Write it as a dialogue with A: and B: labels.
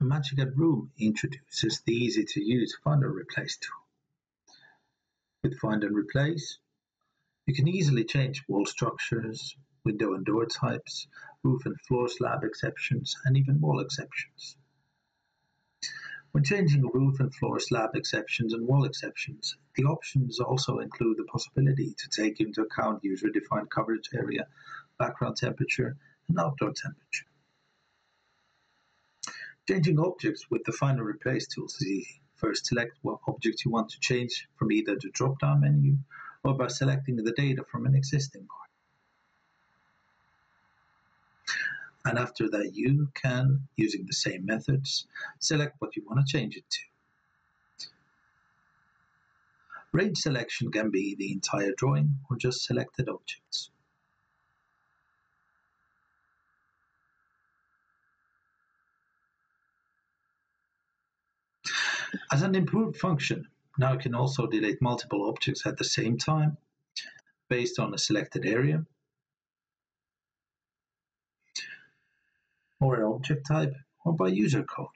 A: MagiCAD Room introduces the easy-to-use Find and Replace tool. With Find and Replace, you can easily change wall structures, window and door types, roof and floor slab exceptions, and even wall exceptions. When changing roof and floor slab exceptions and wall exceptions, the options also include the possibility to take into account user-defined coverage area, background temperature, and outdoor temperature. Changing objects with the Find and Replace tools is easy. First, select what object you want to change from either the drop-down menu or by selecting the data from an existing part. And after that, you can, using the same methods, select what you want to change it to. Range selection can be the entire drawing or just selected objects. As an improved function, now you can also delete multiple objects at the same time based on a selected area or object type or by user code.